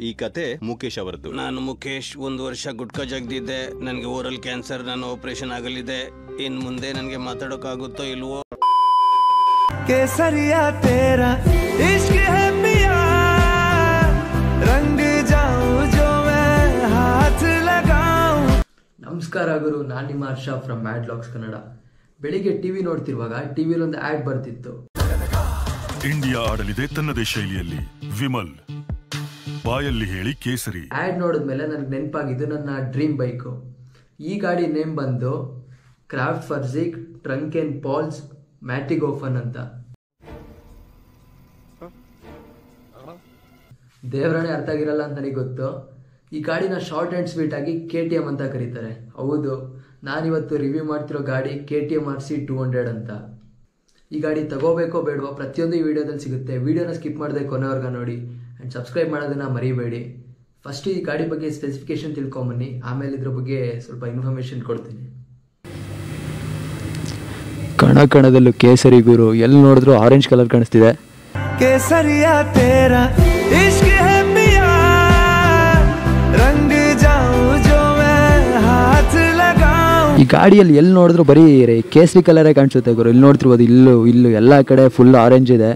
ಈ ಕತೆ ಮುಖೇಶ್ ಅವರದ್ದು. ನಾನು ಮುಖೇಶ್ ಒಂದು ವರ್ಷ ಗುಟ್ಕಾ ಜಗ್ದಿದ್ದೆ. ನನಗೆ ಓರಲ್ ಕ್ಯಾನ್ಸರ್ ನಾನು ಆಪರೇಷನ್ ಆಗಲಿದೆ. ಇನ್ ಮುಂದೆ ನನಗೆ ಮಾತಾಡೋಕ್ಕಾಗುತ್ತೋ ಇಲ್ವೋ? ಕೇಸರಿಯ ತೇರ ಇಷ್ಕ ನಮಸ್ಕಾರ ಗುರು ನಾನು ನಿಮ್ಮ Harsha from mad locks Kannada. ಬೆಳಿಗ್ಗೆ ಟಿವಿ ನೋಡ್ತಿರುವಾಗ ಟಿವಿಲಿ ಒಂದು ಆಡ್ ಬರ್ತಿತ್ತು. ಇಂಡಿಯಾ ಆಡಲಿದೆ ತನ್ನದೇ ಶೈಲಿಯಲ್ಲಿ ವಿಮಲ್. ಬಾಯಲ್ಲಿ ಹೇಳಿ ಕೇಸರಿ. ಆ್ಯಡ್ ನೋಡಿದ್ಮೇಲೆ ನನಗೆ ನೆನಪಾಗಿದ್ದು ನನ್ನ ಡ್ರೀಮ್ ಬೈಕು. ಈ ಗಾಡಿ ನೇಮ್ ಬಂದು Kraftfahrzeug Trunkenpolz Mattighofen ಅಂತ. ದೇವರಣೆ ಅರ್ಥ ಆಗಿರಲ್ಲ ಅಂತ ನನಗೆ ಗೊತ್ತು. ಈ ಗಾಡಿನ ಶಾರ್ಟ್ ಆ್ಯಂಡ್ ಸ್ವೀಟ್ ಆಗಿ ಕೆ ಟಿ ಎಂ ಅಂತ ಕರೀತಾರೆ. ಹೌದು, ನಾನಿವತ್ತು ರಿವ್ಯೂ ಮಾಡ್ತಿರೋ ಗಾಡಿ K T M R C two hundred ಅಂತ. ಈ ಗಾಡಿ ತಗೋಬೇಕೋ ಬೇಡವೋ ಪ್ರತಿಯೊಂದು ಈ ವಿಡಿಯೋದಲ್ಲಿ ಸಿಗುತ್ತೆ. ವಿಡಿಯೋನ ಸ್ಕಿಪ್ ಮಾಡದೆ ಕೊನೆವರ್ಗ ನೋಡಿ. ಆ್ಯಂಡ್ ಸಬ್ಸ್ಕ್ರೈಬ್ ಮಾಡೋದನ್ನು ಮರಿಬೇಡಿ. ಫಸ್ಟ್ ಈ ಗಾಡಿ ಬಗ್ಗೆ ಸ್ಪೆಸಿಫಿಕೇಶನ್ ತಿಳ್ಕೊಂಬನ್ನಿ. ಆಮೇಲೆ ಇದ್ರ ಬಗ್ಗೆ ಸ್ವಲ್ಪ ಇನ್ಫಾರ್ಮೇಷನ್ ಕೊಡ್ತೀನಿ. ಕಣ ಕಣದಲ್ಲೂ ಕೇಸರಿ ಗುರು ಎಲ್ಲಿ ನೋಡಿದ್ರು ಆರೆಂಜ್ ಕಲರ್ ಕಾಣಿಸ್ತಿದೆ. ಕೇಸರಿಯ ತೇರ ಈ ಗಾಡಿಯಲ್ಲಿ ಎಲ್ಲಿ ನೋಡಿದ್ರು ಬರೀ ಕೇಸರಿ ಕಲರೇ ಕಾಣಿಸುತ್ತೆ ಗುರು. ಇಲ್ಲಿ ನೋಡ್ತಿರ್ಬೋದು ಇಲ್ಲೂ ಇಲ್ಲೂ ಎಲ್ಲ ಕಡೆ ಫುಲ್ ಆರೆಂಜ್ ಇದೆ.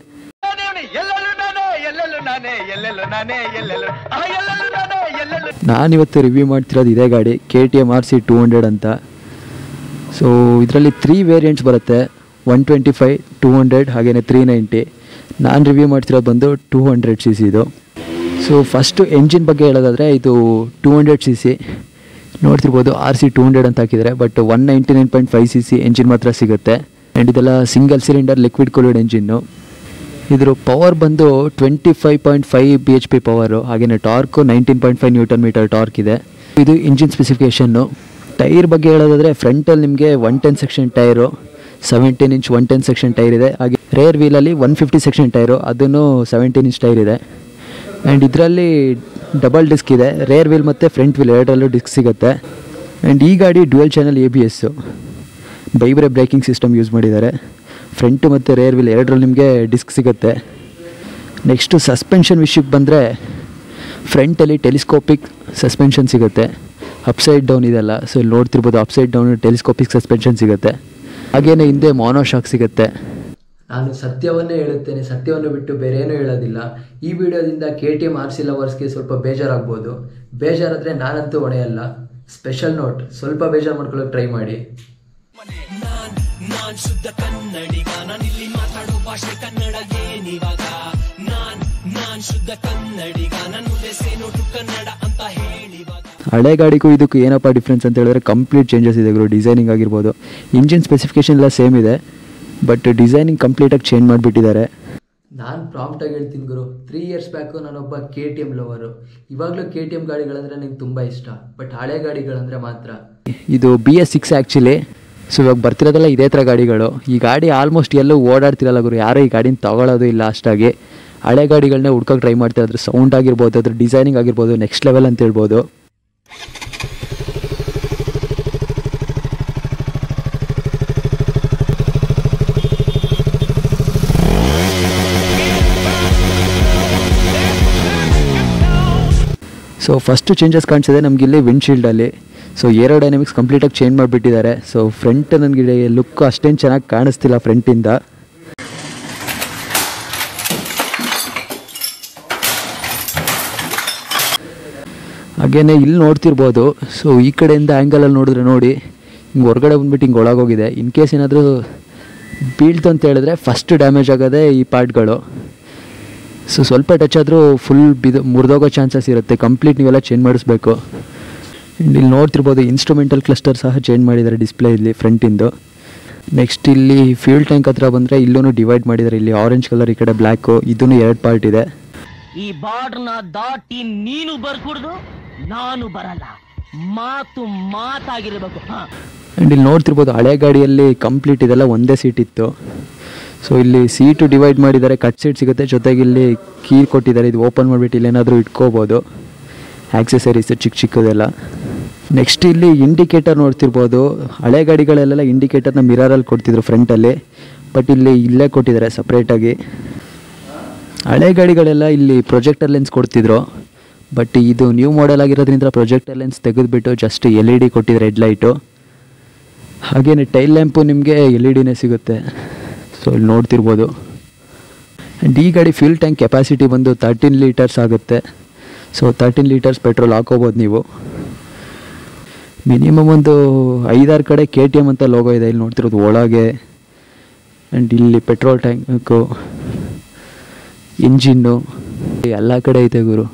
ನಾನಿವತ್ತು ರಿವ್ಯೂ ಮಾಡ್ತಿರೋದು ಇದೇ ಗಾಡಿ K T M R C two hundred ಅಂತ. ಸೊ ಇದರಲ್ಲಿ ತ್ರೀ ವೇರಿಯಂಟ್ಸ್ ಬರುತ್ತೆ. One twenty five two hundred ಹಾಗೆಯೇ ತ್ರೀ ನೈಂಟಿ ನಾನು ರಿವ್ಯೂ ಮಾಡ್ತಿರೋದು ಬಂದು ಟೂ ಹಂಡ್ರೆಡ್ ಸಿ ಸಿ ಇದು. ಸೊ ಫಸ್ಟು ಎಂಜಿನ್ ಬಗ್ಗೆ ಹೇಳೋದಾದರೆ ಇದು ಟೂ ಹಂಡ್ರೆಡ್ ಸಿ ಸಿ ನೋಡ್ತಿರ್ಬೋದು ಆರ್ ಸಿ ಟೂ ಹಂಡ್ರೆಡ್ ಅಂತ ಹಾಕಿದರೆ but one ninety nine point five C C engine ಮಾತ್ರ ಸಿಗುತ್ತೆ. ಆ್ಯಂಡ್ ಇದೆಲ್ಲ single cylinder liquid cooled engine ಇದ್ರ ಪವರ್ ಬಂದು twenty five point five B H P power ಹಾಗೆಯೇ torque nineteen point five newton metre torque ಇದೆ. ಇದು engine specification tyre ಬಗ್ಗೆ ಹೇಳೋದಾದರೆ ಫ್ರಂಟಲ್ಲಿ ನಿಮಗೆ one ten section tyre seventeen inch one ten section tyre ಇದೆ. ಹಾಗೆ ರೇರ್ ವೀಲಲ್ಲಿ ಒನ್ ಫಿಫ್ಟಿ ಸೆಕ್ಷನ್ ಟೈರು ಅದನ್ನು ಸೆವೆಂಟೀನ್ ಇಂಚ್ ಟೈರ್ ಇದೆ. ಆ್ಯಂಡ್ ಇದರಲ್ಲಿ ಡಬಲ್ ಡಿಸ್ಕ್ ಇದೆ. ರೇರ್ ವೀಲ್ ಮತ್ತು ಫ್ರಂಟ್ ವೀಲ್ ಎರಡರಲ್ಲೂ ಡಿಸ್ಕ್ ಸಿಗುತ್ತೆ. ಆ್ಯಂಡ್ ಈ ಗಾಡಿ dual channel A B S Bybre braking system use ಮಾಡಿದ್ದಾರೆ. ಫ್ರಂಟು ಮತ್ತು ರೇರ್ ವೀಲ್ ಎರಡರಲ್ಲಿ ನಿಮಗೆ ಡಿಸ್ಕ್ ಸಿಗುತ್ತೆ. ನೆಕ್ಸ್ಟು ಸಸ್ಪೆನ್ಷನ್ ವಿಷಯಕ್ಕೆ ಬಂದರೆ ಫ್ರಂಟಲ್ಲಿ ಟೆಲಿಸ್ಕೋಪಿಕ್ ಸಸ್ಪೆನ್ಷನ್ ಸಿಗುತ್ತೆ. ಅಪ್ಸೈಡ್ ಡೌನ್ ಇದೆಲ್ಲ ಸೊ ಇಲ್ಲಿ ನೋಡ್ತಿರ್ಬೋದು ಅಪ್ಸೈಡ್ ಡೌನ್ ಟೆಲಿಸ್ಕೋಪಿಕ್ ಸಸ್ಪೆನ್ಷನ್ ಸಿಗುತ್ತೆ. ಹಾಗೇನೆ ಹಿಂದೆ ಮೋನೋಶಾಕ್ ಸಿಗುತ್ತೆ. ನಾನು ಸತ್ಯವನ್ನೇ ಹೇಳುತ್ತೇನೆ, ಸತ್ಯವನ್ನು ಬಿಟ್ಟು ಬೇರೆ ಏನೂ ಹೇಳೋದಿಲ್ಲ. ಈ ವಿಡಿಯೋದಿಂದ K T M R C ಲವರ್ಸ್ಗೆ ಸ್ವಲ್ಪ ಬೇಜಾರಾಗ್ಬೋದು. ಬೇಜಾರಾದರೆ ನಾನಂತೂ ಹೊಣೆಯಲ್ಲ. ಸ್ಪೆಷಲ್ ನೋಟ್ ಸ್ವಲ್ಪ ಬೇಜಾರು ಮಾಡ್ಕೊಳ್ಳೋಕೆ ಟ್ರೈ ಮಾಡಿ. ಹಳೆ ಗಾಡಿಗೂ ಇದಕ್ಕೂ ಏನಪ್ಪ ಡಿಫ್ರೆನ್ಸ್ ಅಂತ ಹೇಳಿದ್ರೆ ಕಂಪ್ಲೀಟ್ ಚೇಂಜಸ್ ಇದೆ ಗುರು. ಡಿಸೈನಿಂಗ್ ಆಗಿರ್ಬೋದು. ಇಂಜಿನ್ ಸ್ಪೆಸಿಫಿಕೇಶನ್ ಎಲ್ಲ ಸೇಮ್ ಇದೆ. ಬಟ್ ಡಿಸೈನಿಂಗ್ ಕಂಪ್ಲೀಟಾಗಿ ಚೇಂಜ್ ಮಾಡಿಬಿಟ್ಟಿದ್ದಾರೆ. ನಾನು ಪ್ರಾಂಪ್ಟಾಗಿ ಹೇಳ್ತೀನಿ ಗುರು. ತ್ರೀ ಇಯರ್ಸ್ ಬ್ಯಾಕು ನಾನೊಬ್ಬ ಕೆ ಟಿ ಎಂ ಲವರು ಇವಾಗಲೂ ಕೆ ಟಿ ಎಂ ಗಾಡಿಗಳಂದರೆ ನಂಗೆ ತುಂಬ ಇಷ್ಟ. ಬಟ್ ಹಳೆ ಗಾಡಿಗಳಂದರೆ ಮಾತ್ರ. ಇದು B S six actually so ಇವಾಗ ಬರ್ತಿರೋದೆಲ್ಲ ಇದೇ ಥರ ಗಾಡಿಗಳು. ಈ ಗಾಡಿ ಆಲ್ಮೋಸ್ಟ್ ಎಲ್ಲೂ ಓಡಾಡ್ತಿರಲ್ಲ ಗುರು. ಯಾರೂ ಈ ಗಾಡಿನ ತಗೊಳ್ಳೋದು ಇಲ್ಲ ಅಷ್ಟಾಗಿ. ಹಳೆ ಗಾಡಿಗಳನ್ನ ಹುಡ್ಕೋಕೆ ಟ್ರೈ ಮಾಡ್ತಾ ಅದ್ರ ಸೌಂಡ್ ಆಗಿರ್ಬೋದು, ಅದ್ರ ಡಿಸೈನಿಂಗ್ ಆಗಿರ್ಬೋದು ನೆಕ್ಸ್ಟ್ ಲೆವೆಲ್ ಅಂತ ಹೇಳ್ಬೋದು. ಸೊ ಫಸ್ಟು ಚೇಂಜಸ್ ಕಾಣಿಸಿದೆ ನಮಗಿಲ್ಲಿ ವಿಂಡ್ಶೀಲ್ಡಲ್ಲಿ ಸೊ ಏರೋ ಡೈನಮಿಕ್ಸ್ ಕಂಪ್ಲೀಟಾಗಿ ಚೇಂಜ್ ಮಾಡಿಬಿಟ್ಟಿದ್ದಾರೆ. ಸೊ ಫ್ರಂಟ್ ನನಗೆ ಲುಕ್ ಅಷ್ಟೇನು ಚೆನ್ನಾಗಿ ಕಾಣಿಸ್ತಿಲ್ಲ ಫ್ರಂಟಿಂದ ಹಾಗೇನೆ ಇಲ್ಲಿ ನೋಡ್ತಿರ್ಬೋದು. ಸೊ ಈ ಕಡೆಯಿಂದ ಆ್ಯಂಗಲಲ್ಲಿ ನೋಡಿದ್ರೆ ನೋಡಿ, ಹಿಂಗೆ ಹೊರಗಡೆ ಬಂದ್ಬಿಟ್ಟು ಹಿಂಗೆ ಒಳಗೋಗಿದೆ. ಇನ್ ಕೇಸ್ ಏನಾದರೂ ಬೀಳ್ತು ಅಂತ ಹೇಳಿದ್ರೆ ಫಸ್ಟ್ ಡ್ಯಾಮೇಜ್ ಆಗೋದೇ ಈ ಪಾರ್ಟ್ಗಳು. ಸೊ ಸ್ವಲ್ಪ ಟಚ್ ಆದರೂ ಫುಲ್ ಬಿದು ಮುರಿದೋಗೋ ಚಾನ್ಸಸ್ ಇರುತ್ತೆ. ಕಂಪ್ಲೀಟ್ ನೀವೆಲ್ಲ ಚೇಂಜ್ ಮಾಡಿಸ್ಬೇಕು. ಇಲ್ಲಿ ನೋಡ್ತಿರ್ಬೋದು ಇನ್ಸ್ಟ್ರೂಮೆಂಟಲ್ ಕ್ಲಸ್ಟರ್ ಸಹ ಚೇಂಜ್ ಮಾಡಿದ್ದಾರೆ ಡಿಸ್ಪ್ಲೇ ಇಲ್ಲಿ ಫ್ರಂಟಿಂದು ನೆಕ್ಸ್ಟ್ ಇಲ್ಲಿ ಫ್ಯೂಲ್ ಟ್ಯಾಂಕ್ ಹತ್ರ ಬಂದರೆ ಇಲ್ಲೂ ಡಿವೈಡ್ ಮಾಡಿದ್ದಾರೆ. ಇಲ್ಲಿ ಆರೆಂಜ್ ಕಲರ್ ಈ ಕಡೆ ಬ್ಲ್ಯಾಕು ಇದನ್ನು ಎರಡು ಪಾರ್ಟ್ ಇದೆ. ಈ ಬಾರ್ಡ್ರನ್ನ ದಾಟಿ ನೀನು ಬರ್ಕೂಡ್ದು ನಾನು ಬರಲ್ಲ. ಮಾತು ಮಾತಾಗಿರಬೇಕು ಆ್ಯಂಡ್ ಇಲ್ಲಿ ನೋಡ್ತಿರ್ಬೋದು ಹಳೆ ಗಾಡಿಯಲ್ಲಿ ಕಂಪ್ಲೀಟ್ ಇದೆಲ್ಲ ಒಂದೇ ಸೀಟ್ ಇತ್ತು. ಸೊ ಇಲ್ಲಿ ಸೀಟು ಡಿವೈಡ್ ಮಾಡಿದ್ದಾರೆ ಕಟ್ ಸೀಟ್ ಸಿಗುತ್ತೆ. ಜೊತೆಗೆ ಇಲ್ಲಿ ಕೀ ಕೊಟ್ಟಿದ್ದಾರೆ. ಇದು ಓಪನ್ ಮಾಡಿಬಿಟ್ಟು ಇಲ್ಲೇನಾದರೂ ಇಟ್ಕೋಬೋದು. ಆಕ್ಸೆಸರೀಸ್ ಚಿಕ್ಕ ಚಿಕ್ಕದೆಲ್ಲ. ನೆಕ್ಸ್ಟ್ ಇಲ್ಲಿ ಇಂಡಿಕೇಟರ್ ನೋಡ್ತಿರ್ಬೋದು. ಹಳೆ ಗಾಡಿಗಳಲ್ಲೆಲ್ಲ ಇಂಡಿಕೇಟರ್ನ ಮಿರರಲ್ಲಿ ಕೊಡ್ತಿದ್ರು ಫ್ರಂಟಲ್ಲಿ ಬಟ್ ಇಲ್ಲಿ ಇಲ್ಲೇ ಕೊಟ್ಟಿದ್ದಾರೆ ಸಪ್ರೇಟಾಗಿ ಹಳೆ ಗಾಡಿಗಳೆಲ್ಲ ಇಲ್ಲಿ ಪ್ರೊಜೆಕ್ಟರ್ ಲೆನ್ಸ್ ಕೊಡ್ತಿದ್ರು. ಬಟ್ ಇದು ನ್ಯೂ ಮಾಡೆಲ್ ಆಗಿರೋದ್ರಿಂದ ಪ್ರೊಜೆಕ್ಟರ್ ಲೆನ್ಸ್ ತೆಗೆದುಬಿಟ್ಟು ಜಸ್ಟ್ ಎಲ್ ಇ ಡಿ ಕೊಟ್ಟಿದ್ದಾರೆ ಹೆಡ್ ಲೈಟು ಹಾಗೆಯೇ ಟೈಲ್ ಲ್ಯಾಂಪು ನಿಮಗೆ ಎಲ್ ಇ ಡಿನೇ ಸಿಗುತ್ತೆ. ಸೊ ಇಲ್ಲಿ ನೋಡ್ತಿರ್ಬೋದು. ಆ್ಯಂಡ್ ಈ ಗಾಡಿ ಫ್ಯೂಲ್ ಟ್ಯಾಂಕ್ ಕೆಪಾಸಿಟಿ ಬಂದು ತರ್ಟೀನ್ ಲೀಟರ್ಸ್ ಆಗುತ್ತೆ. ಸೊ ತರ್ಟೀನ್ ಲೀಟರ್ಸ್ ಪೆಟ್ರೋಲ್ ಹಾಕೋಬೋದು ನೀವು. ಮಿನಿಮಮ್ ಒಂದು ಐದಾರು ಕಡೆ ಕೆ ಟಿ ಎಂ ಅಂತ ಲೋಗೋ ಇದೆ. ಇಲ್ಲಿ ನೋಡ್ತಿರೋದು ಒಳಗೆ ಆ್ಯಂಡ್ ಇಲ್ಲಿ ಪೆಟ್ರೋಲ್ ಟ್ಯಾಂಕು ಇಂಜಿನ್ನು ಎಲ್ಲ ಕಡೆ ಐತೆ ಗುರು.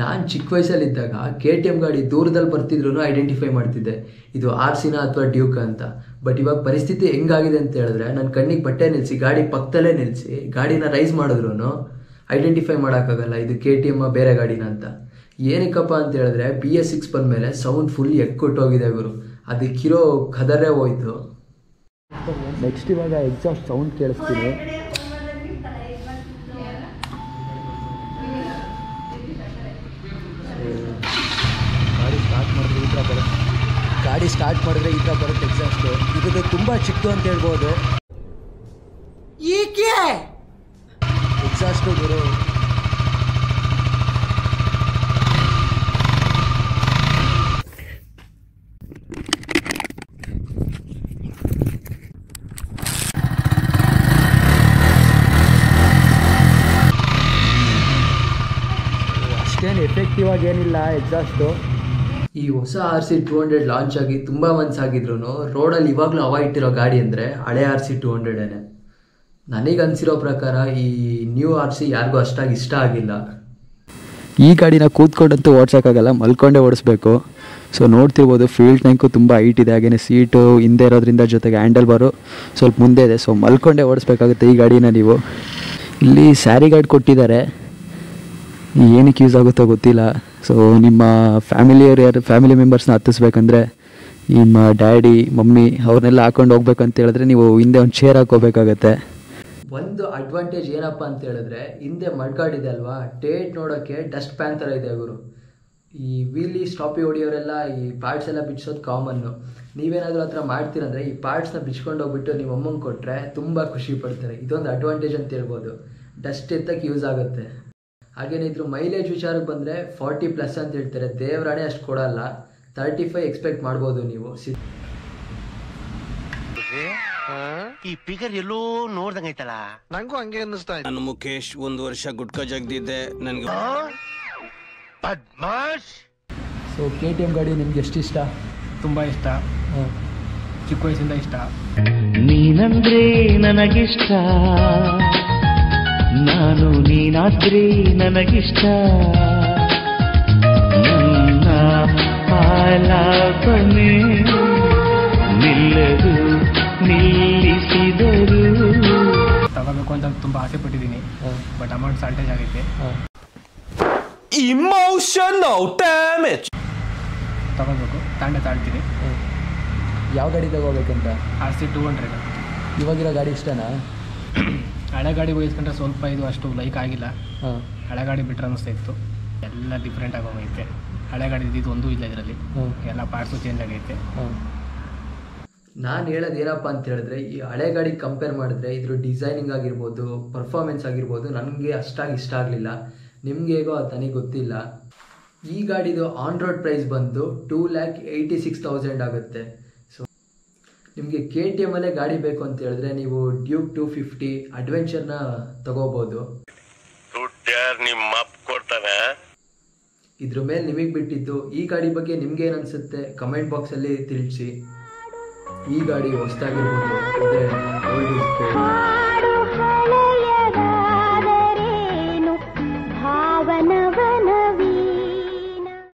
ನಾನು ಚಿಕ್ಕ ವಯಸ್ಸಲ್ಲಿದ್ದಾಗ ಕೆ ಟಿ ಎಂ ಗಾಡಿ ದೂರದಲ್ಲಿ ಬರ್ತಿದ್ರು ಐಡೆಂಟಿಫೈ ಮಾಡ್ತಿದ್ದೆ. ಇದು ಆರ್ ಸಿನ ಅಥವಾ ಡ್ಯೂಕ್ ಅಂತ. ಬಟ್ ಇವಾಗ ಪರಿಸ್ಥಿತಿ ಹೆಂಗಾಗಿದೆ ಅಂತ ಹೇಳಿದ್ರೆ ನನ್ನ ಕಣ್ಣಿಗೆ ಬಟ್ಟೆ ನಿಲ್ಲಿಸಿ ಗಾಡಿ ಪಕ್ಕದಲ್ಲೇ ನಿಲ್ಲಿಸಿ ಗಾಡಿನ ರೈಸ್ ಮಾಡಿದ್ರು ಐಡೆಂಟಿಫೈ ಮಾಡೋಕ್ಕಾಗಲ್ಲ. ಇದು ಕೆ ಟಿ ಎಂ ಬೇರೆ ಗಾಡಿನ ಅಂತ. ಏನಕ್ಕಪ್ಪ ಅಂತ ಹೇಳಿದ್ರೆ ಬಿ ಎಸ್ ಸಿಕ್ಸ್ ಬಂದಮೇಲೆ ಸೌಂಡ್ ಫುಲ್ ಎಕ್ಕೊಟ್ಟೋಗಿದೆ ಇವರು ಅದಕ್ಕಿರೋ ಕದರೇ ಹೋಯ್ತು. ನೆಕ್ಸ್ಟ್ ಇವಾಗ ಎಕ್ಸಾಸ್ಟ್ ಸೌಂಡ್ ಕೇಳಿಸ್ತೀನಿ ಗಾಡಿ ಸ್ಟಾರ್ಟ್ ಮಾಡಿದ್ರೆ ಈ ಥರ ಬರುತ್ತೆ ಗಾಡಿ ಥರ ಬರುತ್ತೆ ಎಕ್ಸಾಸ್ಟು ಇದು ತುಂಬ ಚಿಕ್ಕದು ಅಂತ ಹೇಳ್ಬೋದು. ಎಕ್ಸಾಸ್ಟು ಗುರು. ಅಷ್ಟೇನು ಎಫೆಕ್ಟಿವ್ ಆಗಿ ಏನಿಲ್ಲ ಎಕ್ಸಾಸ್ಟು ಈ ಹೊಸ R C two hundred launch ಆಗಿ ತುಂಬ ಮಂತ್ಸ್ ಆಗಿದ್ರು ರೋಡಲ್ಲಿ ಇವಾಗಲೂ ಹವಾ ಇಟ್ಟಿರೋ ಗಾಡಿ ಅಂದರೆ ಹಳೆ ಆರ್ ಸಿ ಟೂ ಹಂಡ್ರೆಡೇನೆ ನನಗೆ ಅನಿಸಿರೋ ಪ್ರಕಾರ ಈ ನ್ಯೂ ಆರ್ ಸಿ ಯಾರಿಗೂ ಅಷ್ಟಾಗಿ ಇಷ್ಟ ಆಗಿಲ್ಲ. ಈ ಗಾಡಿನ ಕೂತ್ಕೊಂಡಂತೂ ಓಡ್ಸೋಕ್ಕಾಗಲ್ಲ ಮಲ್ಕೊಂಡೇ ಓಡಿಸ್ಬೇಕು. ಸೊ ನೋಡ್ತಿರ್ಬೋದು ಫ್ಯೂಲ್ ಟ್ಯಾಂಕು ತುಂಬ ಹೈಟ್ ಇದೆ ಹಾಗೆಯೇ ಸೀಟು ಹಿಂದೆ ಇರೋದ್ರಿಂದ ಜೊತೆಗೆ ಹ್ಯಾಂಡಲ್ ಬಾರು ಸ್ವಲ್ಪ ಮುಂದೆ ಇದೆ. ಸೊ ಮಲ್ಕೊಂಡೇ ಓಡಿಸ್ಬೇಕಾಗುತ್ತೆ ಈ ಗಾಡಿನ ನೀವು. ಇಲ್ಲಿ ಸ್ಯಾರಿ ಗಾರ್ಡ್ ಕೊಟ್ಟಿದ್ದಾರೆ. ಏನಕ್ಕೆ ಯೂಸ್ ಆಗುತ್ತೋ ಗೊತ್ತಿಲ್ಲ. ಸೊ ನಿಮ್ಮ ಫ್ಯಾಮಿಲಿಯವ್ರು ಯಾರು ಫ್ಯಾಮಿಲಿ ಮೆಂಬರ್ಸ್ನ ಹತ್ತಿಸ್ಬೇಕಂದ್ರೆ ನಿಮ್ಮ ಡ್ಯಾಡಿ ಮಮ್ಮಿ ಅವ್ರನ್ನೆಲ್ಲ ಹಾಕೊಂಡು ಹೋಗ್ಬೇಕಂತ ಹೇಳಿದ್ರೆ ನೀವು ಹಿಂದೆ ಒಂದು ಚೇರ್ ಹಾಕೋಬೇಕಾಗತ್ತೆ ಒಂದು ಅಡ್ವಾಂಟೇಜ್ ಏನಪ್ಪ ಅಂತ ಹೇಳಿದ್ರೆ ಹಿಂದೆ ಮಡ್ಗಾಡ್ ಇದೆ ಅಲ್ವಾ? ಟೇಟ್ ನೋಡೋಕ್ಕೆ ಡಸ್ಟ್ ಪ್ಯಾನ್ ಥರ ಇದೆ ಗುರು ಈ ವೀಲಿ ಸ್ಟಾಪಿ ಹೊಡಿಯೋರೆಲ್ಲ ಈ ಪಾರ್ಟ್ಸ್ ಎಲ್ಲ ಬಿಡಿಸೋದು ಕಾಮನ್ನು ನೀವೇನಾದರೂ ಹತ್ರ ಮಾಡ್ತೀರಂದ್ರೆ ಈ ಪಾರ್ಟ್ಸ್ನ ಬಿಚ್ಕೊಂಡು ಹೋಗ್ಬಿಟ್ಟು ನಿಮ್ಮ ಅಮ್ಮಂಗೆ ಕೊಟ್ಟರೆ ತುಂಬ ಖುಷಿ ಪಡ್ತಾರೆ. ಇದೊಂದು ಅಡ್ವಾಂಟೇಜ್ ಅಂತ ಹೇಳ್ಬೋದು. ಡಸ್ಟ್ ಎತ್ತಕ್ಕೆ ಯೂಸ್ ಆಗುತ್ತೆ. ಹಾಗೇನೆ ಇದ್ರ ಮೈಲೇಜ್ ವಿಚಾರಕ್ಕೆ ಬಂದರೆ ಫಾರ್ಟಿ ಪ್ಲಸ್ ಅಂತ ಹೇಳ್ತಾರೆ. ದೇವರಾಣೆ ಅಷ್ಟು ಕೊಡಲ್ಲ. ತರ್ಟಿ ಫೈವ್ ಎಕ್ಸ್ಪೆಕ್ಟ್ ಮಾಡ್ಬೋದು ನೀವು. ಸಿ ಈ ಫಿಗರ್ ಎಲ್ಲೋ ನೋಡ್ದಂಗೈತಲ್ಲ ನಂಗೂ ಹಂಗೆ ಅನ್ನಿಸ್ತಾ ನಾನು ಮುಖೇಶ್ ಒಂದು ವರ್ಷ ಗುಟ್ಕಾ ಜಗ್ದಿದ್ದೆ. ನನಗೆ ಪದ್ಮಾಶ್! ಸೊ ಕೆ ಟಿ ಎಂ ಗಾಡಿ ನಿಮ್ಗೆ ಎಷ್ಟು ಇಷ್ಟ? ತುಂಬಾ ಇಷ್ಟ. ಚಿಕ್ಕ ವಯಸ್ಸಿಂದ ಇಷ್ಟ. ನೀನಂದ್ರೆ ನನಗಿಷ್ಟ. ನಾನು ನೀನಾದ್ರೆ ನನಗಿಷ್ಟ. ನನ್ನ ಆಲಾಪನೆ ನಿಲ್ಲದು ನಿಲ್ಲಿಸಿದರು. ತಗೋಬೇಕು ಅಂತ ತುಂಬ ಆಸೆ ಪಟ್ಟಿದ್ದೀನಿ. ಬಟ್ ಅಮೌಂಟ್ ಶಾರ್ಟೇಜ್ ಆಗೈತೆ Emotional ಡ್ಯಾಮೇಜ್ ತಗೋಬೇಕು. ತಾಂಡೆ ತಾಳ್ತೀನಿ. ಯಾವ ಗಾಡಿ ತಗೋಬೇಕಂತ? ಆರ್ ಸಿ ಟೂ ಹಂಡ್ರೆಡ್ ಇವಾಗಿರೋ ಗಾಡಿ ಇಷ್ಟನಾ? ಹಳೆ ಗಾಡಿ ಹೋಗಿಸ್ಕೊಂಡ್ರೆ ಸ್ವಲ್ಪ ಇದು ಅಷ್ಟು ಲೈಕ್ ಆಗಿಲ್ಲ. ಹಾಂ. ಹಳೆ ಗಾಡಿ ಬಿಟ್ರೆ ಅನಿಸ್ತಾ ಇತ್ತು. ಎಲ್ಲ ಡಿಫ್ರೆಂಟ್ ಆಗೋಗೈತೆ ಹಳೆ ಗಾಡಿ ಇದ್ದಿದ್ದು ಒಂದೂ ಇಲ್ಲ ಇದರಲ್ಲಿ. ಎಲ್ಲ ಪಾರ್ಟ್ಸು ಚೇಂಜ್ ಆಗೈತೆ. ನಾನು ಹೇಳೋದು ಏನಪ್ಪ ಅಂತ ಹೇಳಿದ್ರೆ ಈ ಹಳೆ ಗಾಡಿ ಕಂಪೇರ್ ಮಾಡಿದ್ರೆ ಇದ್ರ ಡಿಸೈನಿಂಗ್ ಆಗಿರ್ಬೋದು ಪರ್ಫಾರ್ಮೆನ್ಸ್ ಆಗಿರ್ಬೋದು ನನಗೆ ಅಷ್ಟಾಗಿ ಇಷ್ಟ ಆಗಲಿಲ್ಲ. ನಿಮ್ಗೆ ಹೇಗೋ ಅದು ನನಗೆ ಗೊತ್ತಿಲ್ಲ. ಈ ಗಾಡಿದು ಆನ್ ರೋಡ್ ಪ್ರೈಸ್ ಬಂದು two lakh eighty six thousand ಆಗುತ್ತೆ. ನಿಮಗೆ ಕೆ ಟಿ ಎಮ್ಮಲ್ಲೇ ಗಾಡಿ ಬೇಕು ಅಂತ ಹೇಳಿದ್ರೆ ನೀವು ಡ್ಯೂಕ್ ಟೂ ಫಿಫ್ಟಿ ಅಡ್ವೆಂಚರ್ನ ತಗೋಬೋದು. ನಿಮ್ಮ ಕೊಡ್ತಾನೆ. ಇದ್ರ ಮೇಲೆ ನಿಮಗೆ ಬಿಟ್ಟಿದ್ದು ಈ ಗಾಡಿ ಬಗ್ಗೆ ನಿಮ್ಗೆ ಏನು ಅನ್ಸುತ್ತೆ ಕಮೆಂಟ್ ಬಾಕ್ಸಲ್ಲಿ ತಿಳಿಸಿ. ಈ ಗಾಡಿ ಹೊಸದಾಗಿರ್ಬೋದು